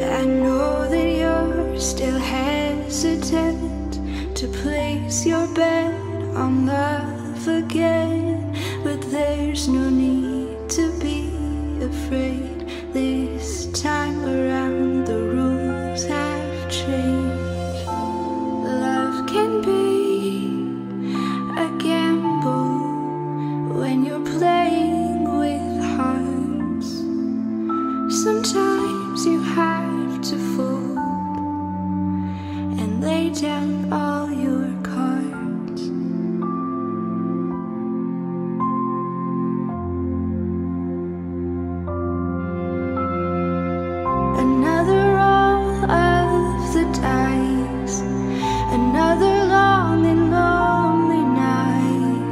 I know that you're still hesitant to place your bet on love again, but there's no need to be afraid this time around. The rules have changed. Love can be a gamble when you're playing with hearts. Sometimes you have. Lay down all your cards. Another roll of the dice, another long and lonely night,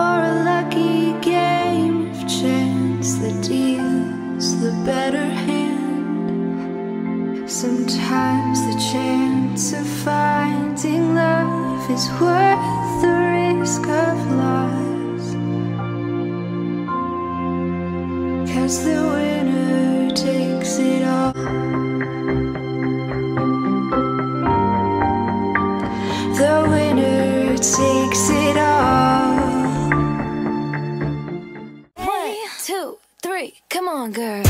or a lucky game of chance that deals the better hand. Sometimes the chance of finding love is worth the risk of loss. Cause the winner takes it all. The winner takes it all. One, two, three, come on, girl.